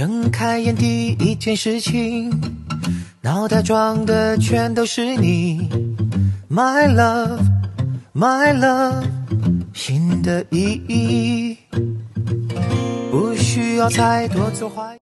睁开眼第一件事情，脑袋装的全都是你，my love my love 新的意义。不需要太多做怀疑。